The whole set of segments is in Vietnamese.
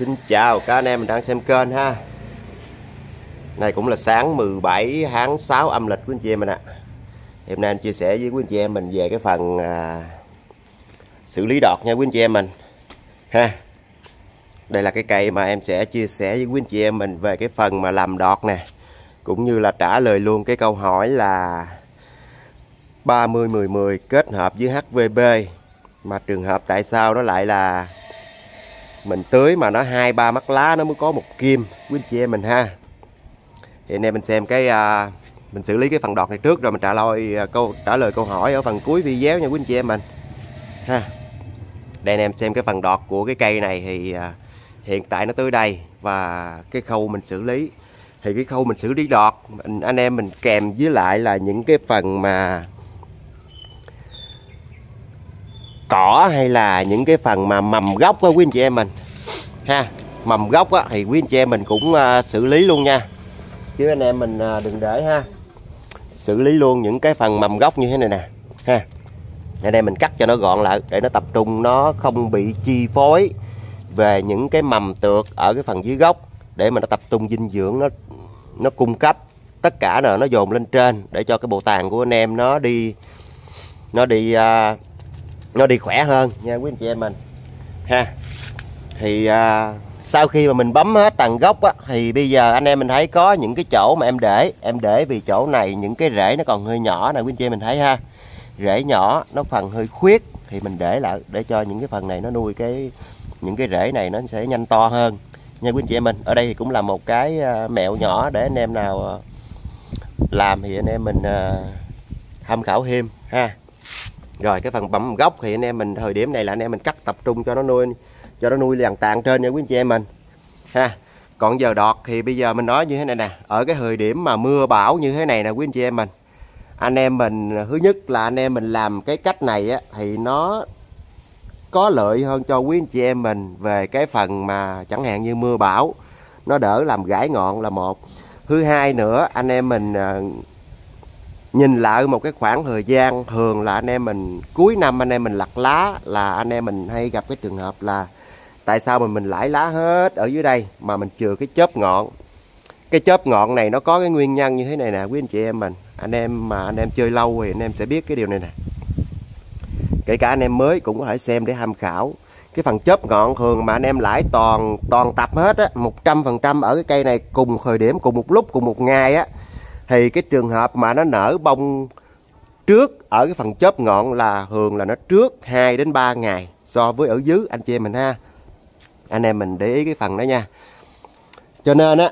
Xin chào các anh em mình đang xem kênh ha. Này cũng là sáng 17 tháng 6 âm lịch của anh chị em mình ạ. Hôm nay anh chia sẻ với quý anh chị em mình về cái phần à, xử lý đọt nha quý anh chị em mình. Ha. Đây là cái cây mà em sẽ chia sẻ với quý anh chị em mình về cái phần mà làm đọt nè Cũng như là trả lời luôn cái câu hỏi là 30 10 10 kết hợp với HVB mà trường hợp tại sao nó lại là mình tưới mà nó hai ba mắt lá nó mới có một kim. Quý anh chị em mình ha. Thì anh em mình xem cái à, mình xử lý cái phần đọt này trước rồi mình trả lời à, câu trả lời câu hỏi ở phần cuối video nha quý anh chị em mình. Ha. Đây anh em xem cái phần đọt của cái cây này thì à, hiện tại nó tới đây và cái khâu mình xử lý. Thì cái khâu mình xử lý đọt mình, anh em mình kèm với lại là những cái phần mà cỏ hay là những cái phần mà mầm gốc đó quý anh chị em mình? Ha mầm gốc á, thì quý anh chị em mình cũng uh, xử lý luôn nha. Chứ anh em mình uh, đừng để ha. Xử lý luôn những cái phần mầm gốc như thế này nè. Ha anh em mình cắt cho nó gọn lại để nó tập trung nó không bị chi phối về những cái mầm tược ở cái phần dưới gốc để mà nó tập trung dinh dưỡng nó nó cung cấp. Tất cả là nó dồn lên trên để cho cái bộ tàn của anh em nó đi nó đi uh, nó đi khỏe hơn nha quý anh chị em mình. Ha. Thì à, sau khi mà mình bấm hết tầng gốc á, thì bây giờ anh em mình thấy có những cái chỗ mà em để. Em để vì chỗ này những cái rễ nó còn hơi nhỏ nè quý anh chị em mình thấy ha. Rễ nhỏ nó phần hơi khuyết thì mình để lại để cho những cái phần này nó nuôi cái những cái rễ này nó sẽ nhanh to hơn. Nha quý anh chị em mình ở đây thì cũng là một cái à, mẹo nhỏ để anh em nào à, làm thì anh em mình à, tham khảo thêm ha rồi, cái phần bấm gốc thì anh em mình, thời điểm này là anh em mình cắt tập trung cho nó nuôi, cho nó nuôi làng tàn trên nha quý anh chị em mình. Ha, còn giờ đọt thì bây giờ mình nói như thế này nè, ở cái thời điểm mà mưa bão như thế này nè quý anh chị em mình, anh em mình, thứ nhất là anh em mình làm cái cách này á, thì nó có lợi hơn cho quý anh chị em mình về cái phần mà chẳng hạn như mưa bão, nó đỡ làm gãy ngọn là một. Thứ hai nữa, anh em mình à, nhìn lại một cái khoảng thời gian, thường là anh em mình, cuối năm anh em mình lặt lá là anh em mình hay gặp cái trường hợp là tại sao mình mình lãi lá hết ở dưới đây mà mình chừa cái chớp ngọn. Cái chớp ngọn này nó có cái nguyên nhân như thế này nè, quý anh chị em mình. Anh em mà anh em chơi lâu thì anh em sẽ biết cái điều này nè. Kể cả anh em mới cũng có thể xem để tham khảo. Cái phần chớp ngọn thường mà anh em lãi toàn toàn tập hết á, một trăm phần trăm ở cái cây này cùng thời điểm, cùng một lúc, cùng một ngày á thì cái trường hợp mà nó nở bông trước ở cái phần chớp ngọn là thường là nó trước 2 đến 3 ngày so với ở dưới. Anh chị em mình ha. Anh em mình để ý cái phần đó nha. Cho nên á,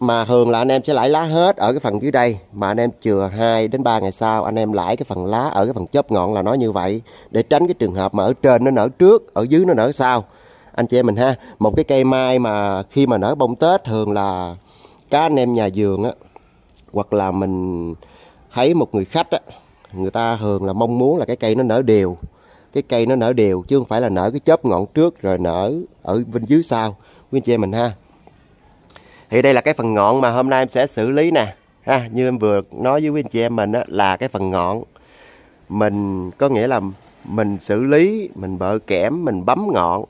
mà thường là anh em sẽ lãi lá hết ở cái phần dưới đây, mà anh em chừa 2 đến 3 ngày sau anh em lãi cái phần lá ở cái phần chớp ngọn là nó như vậy, để tránh cái trường hợp mà ở trên nó nở trước, ở dưới nó nở sau. Anh chị em mình ha, một cái cây mai mà khi mà nở bông tết thường là các anh em nhà vườn á hoặc là mình thấy một người khách á người ta thường là mong muốn là cái cây nó nở đều cái cây nó nở đều chứ không phải là nở cái chớp ngọn trước rồi nở ở bên dưới sau. Quý anh chị em mình ha. Thì đây là cái phần ngọn mà hôm nay em sẽ xử lý nè ha như em vừa nói với quý anh chị em mình á, là cái phần ngọn. Mình có nghĩa là mình xử lý mình bợ kẽm mình bấm ngọn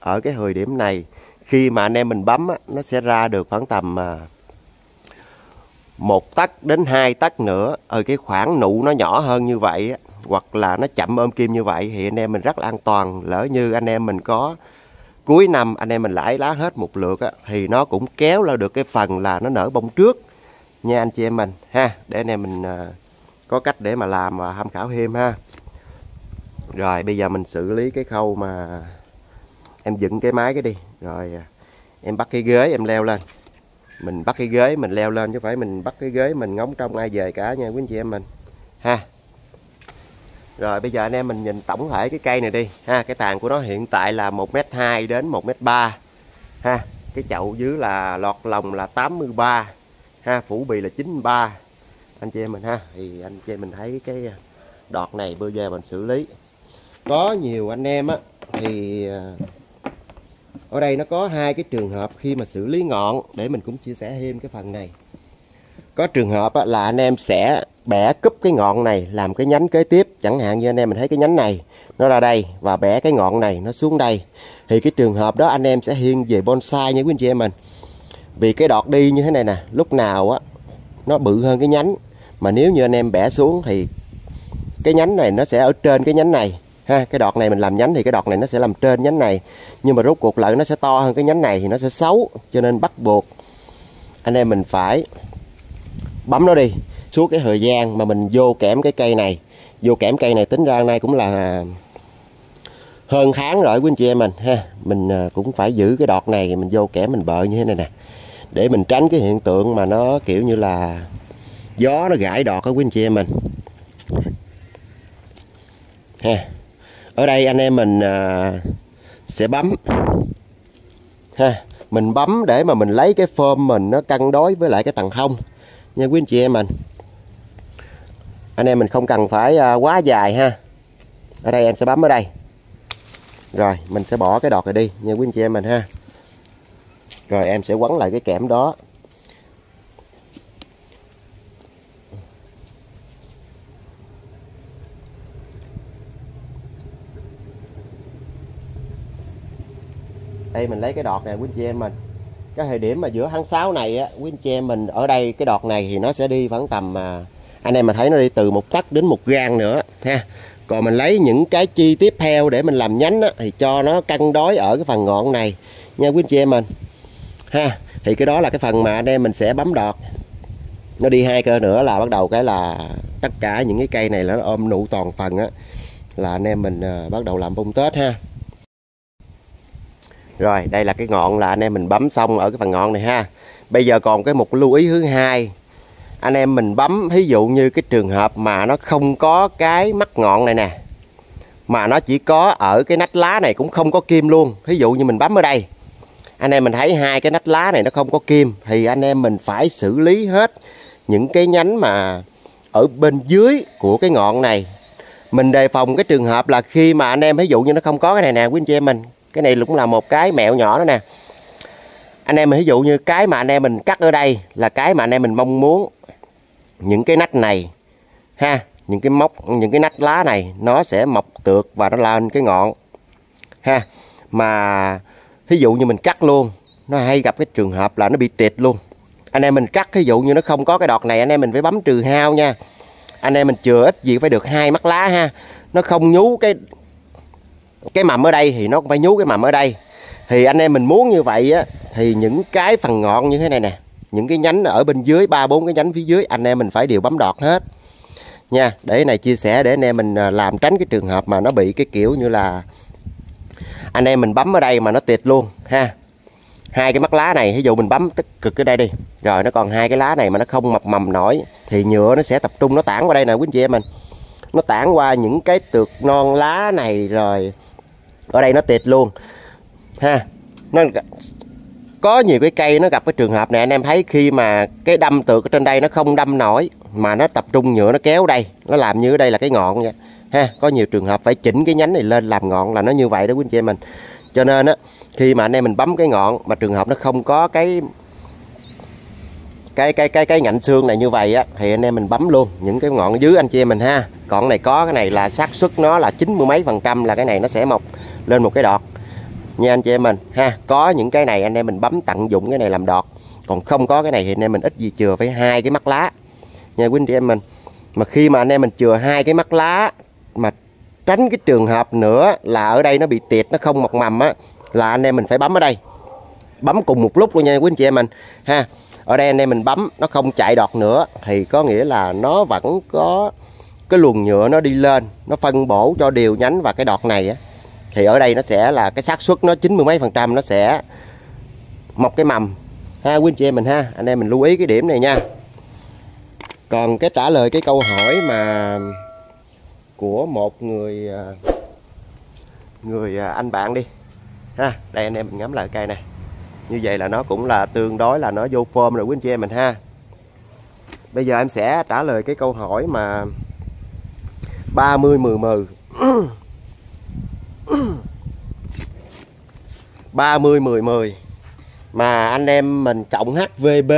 ở cái thời điểm này. Khi mà anh em mình bấm á, nó sẽ ra được khoảng tầm à, một tấc đến hai tấc nữa. Ở cái khoảng nụ nó nhỏ hơn như vậy hoặc là nó chậm ôm kim như vậy thì anh em mình rất là an toàn. Lỡ như anh em mình có cuối năm anh em mình lãi lá hết một lượt á, thì nó cũng kéo lên được cái phần là nó nở bông trước nha anh chị em mình ha. Để anh em mình à, có cách để mà làm và tham khảo thêm ha. Rồi bây giờ mình xử lý cái khâu mà em dựng cái máy cái đi. Rồi à, em bắt cái ghế em leo lên mình bắt cái ghế, mình leo lên chứ phải mình bắt cái ghế mình ngóng trong ai về cả nha quý anh chị em mình. Ha. Rồi, bây giờ anh em mình nhìn tổng thể cái cây này đi. Ha, cái tàn của nó hiện tại là 1m2 đến 1m3 ha, cái chậu dưới là lọt lòng là 83 ha, phủ bì là 93 anh chị em mình ha, thì anh chị em mình thấy cái à, đọt này bây giờ mình xử lý. Có nhiều anh em á, thì à, ở đây nó có hai cái trường hợp khi mà xử lý ngọn, để mình cũng chia sẻ thêm cái phần này. Có trường hợp là anh em sẽ bẻ cúp cái ngọn này làm cái nhánh kế tiếp. Chẳng hạn như anh em mình thấy cái nhánh này, nó ra đây, và bẻ cái ngọn này nó xuống đây. Thì cái trường hợp đó anh em sẽ hiên về bonsai nha quý anh chị em mình. Vì cái đọt đi như thế này nè, lúc nào á, nó bự hơn cái nhánh. Mà nếu như anh em bẻ xuống thì cái nhánh này nó sẽ ở trên cái nhánh này ha, cái đọt này mình làm nhánh thì cái đọt này nó sẽ làm trên nhánh này. Nhưng mà rốt cuộc lại nó sẽ to hơn cái nhánh này thì nó sẽ xấu, cho nên bắt buộc anh em mình phải bấm nó đi, suốt cái thời gian mà mình vô kẽm cái cây này. Vô kẽm cây này tính ra nay cũng là hơn tháng rồi quý anh chị em mình, ha. Mình à, cũng phải giữ cái đọt này, mình vô kẽm mình bợ như thế này nè, để mình tránh cái hiện tượng mà nó kiểu như là gió nó gãi đọt á quý anh chị em mình. Ha ở đây anh em mình à, sẽ bấm. Ha mình bấm để mà mình lấy cái phơm mình nó cân đối với lại cái tầng không. Nha quý anh chị em mình. Anh em mình không cần phải à, quá dài ha. Ở đây em sẽ bấm ở đây. Rồi mình sẽ bỏ cái đọt này đi nha quý anh chị em mình ha. Rồi em sẽ quấn lại cái kẽm đó. Đây mình lấy cái đọt này quý anh chị em mình cái thời điểm mà giữa tháng 6 này á quý anh chị em mình ở đây cái đọt này thì nó sẽ đi khoảng tầm à, anh em mà thấy nó đi từ một tấc đến một gan nữa ha. Còn mình lấy những cái chi tiếp theo để mình làm nhánh á, thì cho nó cân đối ở cái phần ngọn này nha quý anh chị em mình. Ha thì cái đó là cái phần mà anh em mình sẽ bấm đọt. Nó đi hai cơ nữa là bắt đầu cái là tất cả những cái cây này là nó ôm nụ toàn phần á là anh em mình à, bắt đầu làm bông tết ha rồi, đây là cái ngọn là anh em mình bấm xong ở cái phần ngọn này ha. Bây giờ còn cái một lưu ý thứ hai. Anh em mình bấm ví dụ như cái trường hợp mà nó không có cái mắt ngọn này nè, mà nó chỉ có ở cái nách lá này cũng không có kim luôn. Ví dụ như mình bấm ở đây, anh em mình thấy hai cái nách lá này nó không có kim, thì anh em mình phải xử lý hết những cái nhánh mà ở bên dưới của cái ngọn này. Mình đề phòng cái trường hợp là khi mà anh em ví dụ như nó không có cái này nè, quý anh chị em mình cái này cũng là một cái mẹo nhỏ đó nè. Anh em ví dụ như cái mà anh em mình cắt ở đây là cái mà anh em mình mong muốn. Những cái nách này, ha, những cái móc, những cái nách lá này, nó sẽ mọc tược và nó lên cái ngọn, ha. Mà ví dụ như mình cắt luôn, nó hay gặp cái trường hợp là nó bị tiệt luôn. Anh em mình cắt ví dụ như nó không có cái đọt này, anh em mình phải bấm trừ hao nha. Anh em mình chừa ít gì phải được hai mắt lá, ha. Nó không nhú cái cái mầm ở đây thì nó cũng phải nhú cái mầm ở đây. Thì anh em mình muốn như vậy á, thì những cái phần ngọn như thế này nè, những cái nhánh ở bên dưới, ba, bốn cái nhánh phía dưới, anh em mình phải đều bấm đọt hết. Nha, để này chia sẻ để anh em mình à, làm tránh cái trường hợp mà nó bị cái kiểu như là anh em mình bấm ở đây mà nó tiệt luôn, ha. Hai cái mắt lá này ví dụ mình bấm tích cực ở đây đi. Rồi nó còn hai cái lá này mà nó không mập mầm nổi, thì nhựa nó sẽ tập trung, nó tản qua đây nè, quý anh chị em mình. Nó tản qua những cái tược non lá này rồi ở đây nó tịt luôn. Ha, nó có nhiều cái cây nó gặp cái trường hợp này, anh em thấy khi mà cái đâm tược ở trên đây nó không đâm nổi, mà nó tập trung nhựa nó kéo đây, nó làm như ở đây là cái ngọn vậy. Ha, có nhiều trường hợp phải chỉnh cái nhánh này lên làm ngọn là nó như vậy đó quý anh chị em mình. Cho nên á, khi mà anh em mình bấm cái ngọn mà trường hợp nó không có cái cái cái cái cái ngạnh xương này như vậy á, thì anh em mình bấm luôn những cái ngọn dưới anh chị em mình ha. Còn này có, cái này là xác suất nó là chín mươi mấy phần trăm là cái này nó sẽ mọc lên một cái đọt. Nha anh chị em mình, ha, có những cái này anh em mình bấm tận dụng cái này làm đọt. Còn không có cái này thì anh em mình ít gì chừa phải hai cái mắt lá. Nha quý anh chị em mình, mà khi mà anh em mình chừa hai cái mắt lá mà tránh cái trường hợp nữa là ở đây nó bị tiệt, nó không mọc mầm á, là anh em mình phải bấm ở đây. Bấm cùng một lúc luôn nha quý anh chị em mình, ha. Ở đây anh em mình bấm, nó không chạy đọt nữa, thì có nghĩa là nó vẫn có cái luồng nhựa nó đi lên, nó phân bổ cho đều nhánh và cái đọt này á thì ở đây nó sẽ là cái xác suất nó chín mươi mấy phần trăm, nó sẽ mọc cái mầm. Ha, quý anh chị em mình ha, anh em mình lưu ý cái điểm này nha. Còn cái trả lời cái câu hỏi mà của một người à, người à, anh bạn đi. Ha, đây anh em mình ngắm lại cây này như vậy là nó cũng là tương đối là nó vô form rồi, quý anh chị em mình ha. Bây giờ em sẽ trả lời cái câu hỏi mà 30 10 10 30 10 10 mà anh em mình cộng HVB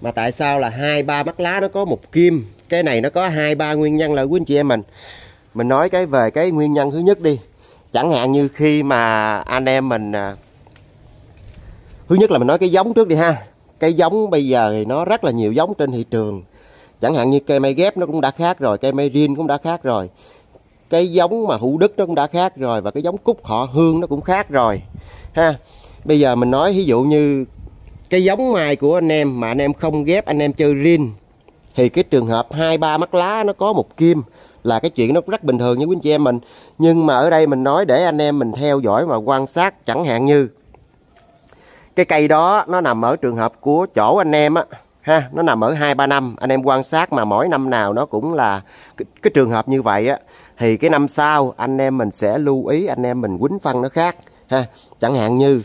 mà tại sao là hai, ba mắt lá nó có một kim? Cái này nó có hai, ba nguyên nhân là quý anh chị em mình. Mình nói cái về cái nguyên nhân thứ nhất đi. Chẳng hạn như khi mà anh em mình à, thứ nhất là mình nói cái giống trước đi ha. Cái giống bây giờ thì nó rất là nhiều giống trên thị trường. Chẳng hạn như cây mai ghép nó cũng đã khác rồi, cây mai rin cũng đã khác rồi cái giống mà hữu đức nó cũng đã khác rồi và cái giống cúc họ hương nó cũng khác rồi, ha. Bây giờ mình nói ví dụ như cái giống mai của anh em mà anh em không ghép, anh em chơi rin, thì cái trường hợp hai, ba mắt lá nó có một kim là cái chuyện nó rất bình thường như quý anh chị em mình. Nhưng mà ở đây mình nói để anh em mình theo dõi và quan sát, chẳng hạn như cái cây đó nó nằm ở trường hợp của chỗ anh em á ha nó nằm ở hai ba năm. Anh em quan sát mà mỗi năm nào nó cũng là cái, cái trường hợp như vậy á thì cái năm sau anh em mình sẽ lưu ý anh em mình quýnh phân nó khác. Ha chẳng hạn như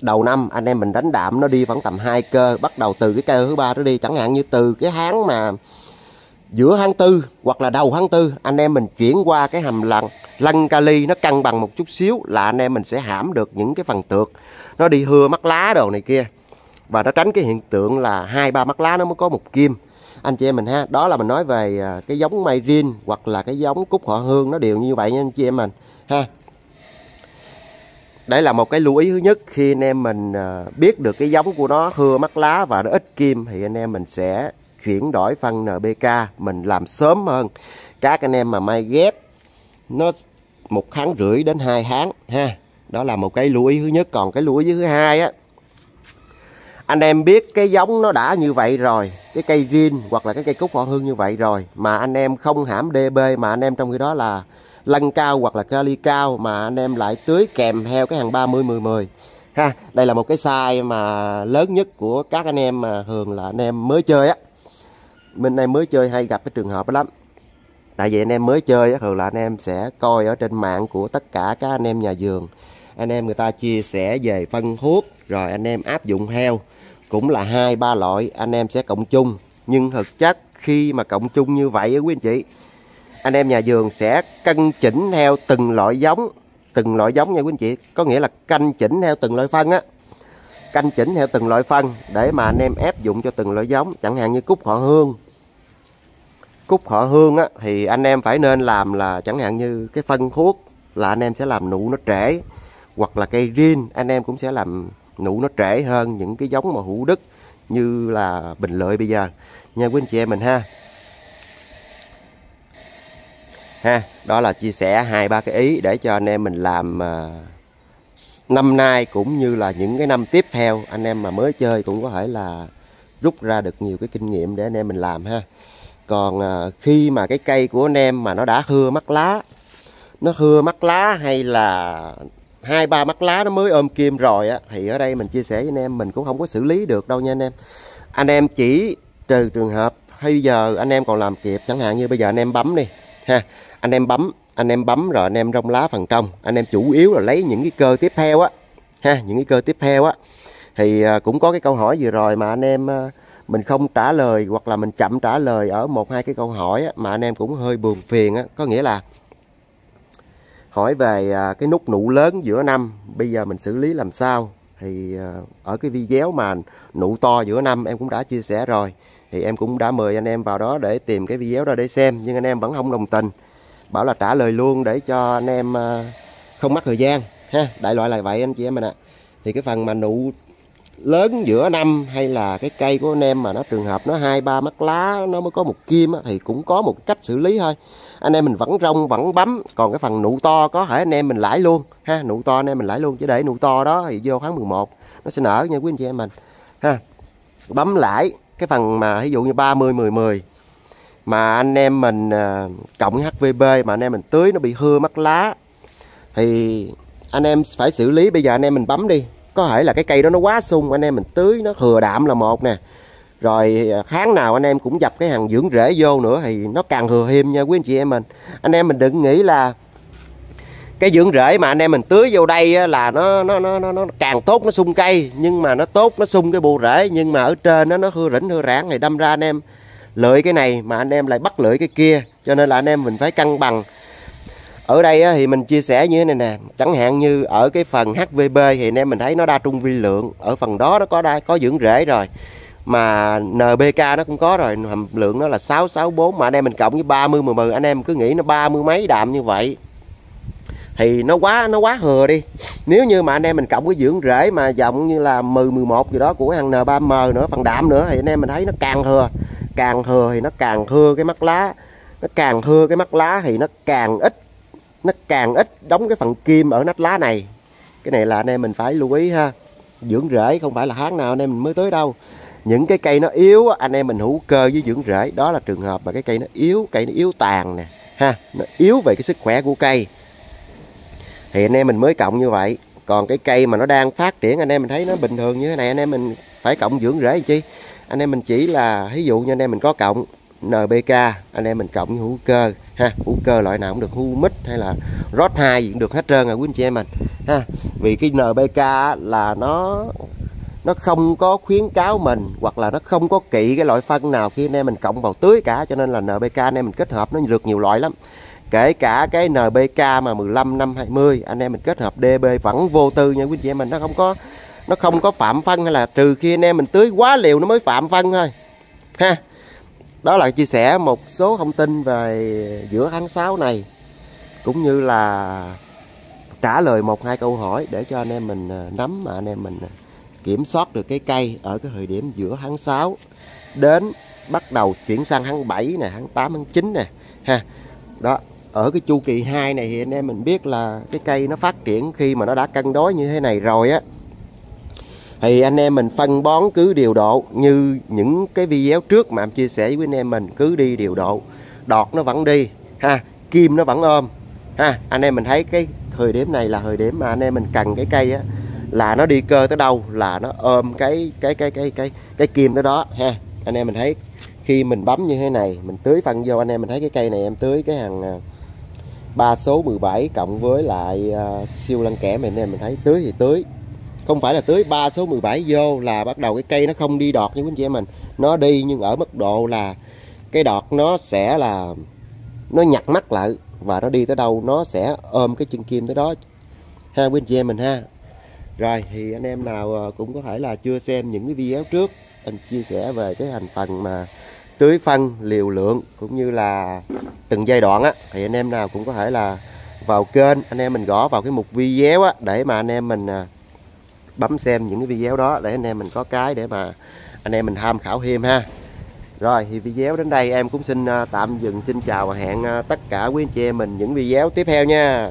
đầu năm anh em mình đánh đạm nó đi vẫn tầm hai cơ bắt đầu từ cái cơ thứ ba nó đi. Chẳng hạn như từ cái tháng mà giữa tháng tư hoặc là đầu tháng tư anh em mình chuyển qua cái hầm lặn lân kali nó cân bằng một chút xíu là anh em mình sẽ hãm được những cái phần tược. Nó đi hưa mắt lá đồ này kia và nó tránh cái hiện tượng là hai, ba mắt lá nó mới có một kim. Anh chị em mình ha, đó là mình nói về à, cái giống mai rin hoặc là cái giống cúc họ hương, nó đều như vậy nha anh chị em mình, ha. Đây là một cái lưu ý thứ nhất, khi anh em mình à, biết được cái giống của nó hưa mắt lá và nó ít kim thì anh em mình sẽ chuyển đổi phân NPK mình làm sớm hơn. Các anh em mà mai ghép, nó một tháng rưỡi đến hai tháng, ha. Đó là một cái lưu ý thứ nhất. Còn cái lưu ý thứ hai á anh em biết cái giống nó đã như vậy rồi, cái cây riêng hoặc là cái cây cúc họ hương như vậy rồi, mà anh em không hãm DB mà anh em trong khi đó là lân cao hoặc là kali cao, mà anh em lại tưới kèm theo cái hàng 30 10 10 ha, đây là một cái sai mà lớn nhất của các anh em mà thường là anh em mới chơi á. Mình em mới chơi hay gặp cái trường hợp đó lắm. Tại vì anh em mới chơi á thường là anh em sẽ coi ở trên mạng của tất cả các anh em nhà vườn. Anh em người ta chia sẻ về phân thuốc rồi anh em áp dụng theo cũng là hai, ba loại, anh em sẽ cộng chung. Nhưng thực chất khi mà cộng chung như vậy á quý anh chị, anh em nhà vườn sẽ cân chỉnh theo từng loại giống, từng loại giống nha quý anh chị. Có nghĩa là canh chỉnh theo từng loại phân á. Canh chỉnh theo từng loại phân để mà anh em áp dụng cho từng loại giống. Chẳng hạn như cúc, họ hương. Cúc, họ hương á, thì anh em phải nên làm là chẳng hạn như cái phân thuốc là anh em sẽ làm nụ nó trễ, hoặc là cây riêng anh em cũng sẽ làm nụ nó trễ hơn những cái giống mà hữu đức như là bình lợi bây giờ. Nha, quý anh chị em mình ha. Ha, đó là chia sẻ hai, ba cái ý để cho anh em mình làm à, năm nay cũng như là những cái năm tiếp theo, anh em mà mới chơi cũng có thể là rút ra được nhiều cái kinh nghiệm để anh em mình làm ha. Còn à, khi mà cái cây của anh em mà nó đã hưa mắt lá, nó hưa mắt lá hay là hai ba mắt lá nó mới ôm kim rồi á thì ở đây mình chia sẻ với anh em mình cũng không có xử lý được đâu nha anh em. Anh em chỉ trừ trường hợp bây giờ anh em còn làm kịp chẳng hạn như bây giờ anh em bấm đi ha anh em bấm anh em bấm rồi anh em rong lá phần trong anh em chủ yếu là lấy những cái cơ tiếp theo á ha những cái cơ tiếp theo á. Thì à, cũng có cái câu hỏi vừa rồi mà anh em à, mình không trả lời hoặc là mình chậm trả lời ở một hai cái câu hỏi á, mà anh em cũng hơi buồn phiền á có nghĩa là hỏi về à, cái nút nụ lớn giữa năm, bây giờ mình xử lý làm sao? Thì à, ở cái video mà nụ to giữa năm em cũng đã chia sẻ rồi. Thì em cũng đã mời anh em vào đó để tìm cái video đó để xem, nhưng anh em vẫn không đồng tình. Bảo là trả lời luôn để cho anh em à, không mất thời gian, ha. Đại loại là vậy anh chị em mình ạ. Thì cái phần mà nụ lớn giữa năm hay là cái cây của anh em mà nó trường hợp nó hai ba mắt lá nó mới có một kim á, thì cũng có một cách xử lý thôi. Anh em mình vẫn rong vẫn bấm còn cái phần nụ to có thể anh em mình lãi luôn ha nụ to anh em mình lãi luôn chứ để nụ to đó thì vô tháng 11 nó sẽ nở nha quý anh chị em mình ha. Bấm lãi cái phần mà ví dụ như 30 10 10 mà anh em mình à, cộng HVB mà anh em mình tưới nó bị hư mắt lá thì anh em phải xử lý bây giờ anh em mình bấm đi có thể là cái cây đó nó quá sung anh em mình tưới nó thừa đạm là một nè. Rồi à, tháng nào anh em cũng dập cái hàng dưỡng rễ vô nữa thì nó càng thừa thêm nha quý anh chị em mình. Anh em mình đừng nghĩ là cái dưỡng rễ mà anh em mình tưới vô đây là nó nó nó nó, nó càng tốt nó sung cây nhưng mà nó tốt nó sung cái bộ rễ nhưng mà ở trên nó nó hư rỉnh hư rãng thì đâm ra anh em lưỡi cái này mà anh em lại bắt lưỡi cái kia. Cho nên là anh em mình phải cân bằng ở đây thì mình chia sẻ như thế này nè, chẳng hạn như ở cái phần HVB thì anh em mình thấy nó đa trung vi lượng, ở phần đó nó có đa, có dưỡng rễ rồi, mà nbk nó cũng có rồi, hàm lượng nó là 664 mà anh em mình cộng với 30 10 10 anh em cứ nghĩ nó 30 mấy đạm như vậy, thì nó quá nó quá thừa đi. Nếu như mà anh em mình cộng cái dưỡng rễ mà giọng như là 10 11 gì đó của hàng N3M nữa, phần đạm nữa, thì anh em mình thấy nó càng thừa càng thừa thì nó càng thưa cái mắt lá, nó càng thưa cái mắt lá thì nó càng ít nó càng ít đóng cái phần kim ở nách lá này. Cái này là anh em mình phải lưu ý ha. Dưỡng rễ, không phải là tháng nào anh em mình mới tới đâu. Những cái cây nó yếu anh em mình hữu cơ với dưỡng rễ. Đó là trường hợp mà cái cây nó yếu, cây nó yếu tàn nè, ha. Nó yếu về cái sức khỏe của cây. Thì anh em mình mới cộng như vậy. Còn cái cây mà nó đang phát triển, anh em mình thấy nó bình thường như thế này, anh em mình phải cộng dưỡng rễ chi? Anh em mình chỉ là ví dụ như anh em mình có cộng NPK anh em mình cộng với hữu cơ, ha, hữu cơ loại nào cũng được humic hay là rót hai gì cũng được hết trơn à quý anh chị em mình, ha. Vì cái NPK là nó nó không có khuyến cáo mình hoặc là nó không có kỵ cái loại phân nào khi anh em mình cộng vào tưới cả, cho nên là NPK anh em mình kết hợp nó được nhiều loại lắm. Kể cả cái NPK mà 15 năm 20 anh em mình kết hợp DB vẫn vô tư nha quý anh chị em mình, nó không có, nó không có phạm phân hay là trừ khi anh em mình tưới quá liều nó mới phạm phân thôi, ha đó là chia sẻ một số thông tin về giữa tháng 6 này cũng như là trả lời một hai câu hỏi để cho anh em mình à, nắm mà anh em mình à, kiểm soát được cái cây ở cái thời điểm giữa tháng 6 đến bắt đầu chuyển sang tháng 7 nè, tháng 8 tháng 9 nè ha. Đó, ở cái chu kỳ 2 này thì anh em mình biết là cái cây nó phát triển khi mà nó đã cân đối như thế này rồi á thì anh em mình phân bón cứ điều độ như những cái video trước mà em chia sẻ với anh em mình cứ đi điều độ. Đọt nó vẫn đi ha kim nó vẫn ôm ha. Anh em mình thấy cái thời điểm này là thời điểm mà anh em mình cần cái cây á là nó đi cơ tới đâu là nó ôm cái cái cái cái cái cái kim tới đó ha. Anh em mình thấy khi mình bấm như thế này mình tưới phân vô anh em mình thấy cái cây này em tưới cái hàng à, ba số 17 cộng với lại uh, siêu lăng kẽm này anh em mình thấy tưới thì tưới không phải là tưới ba số 17 vô là bắt đầu cái cây nó không đi đọt như quý anh chị em mình. Nó đi nhưng ở mức độ là cái đọt nó sẽ là nó nhặt mắt lại và nó đi tới đâu nó sẽ ôm cái chân kim tới đó. Ha quý anh chị em mình ha. Rồi thì anh em nào ờ, cũng có thể là chưa xem những cái video trước anh chia sẻ về cái thành phần mà tưới phân liều lượng cũng như là từng giai đoạn á thì anh em nào cũng có thể là vào kênh anh em mình gõ vào cái mục video á để mà anh em mình à, bấm xem những cái video đó để anh em mình có cái để mà anh em mình tham khảo thêm ha. Rồi, thì video đến đây em cũng xin à, tạm dừng. Xin chào và hẹn à, tất cả quý anh chị em mình những video tiếp theo nha.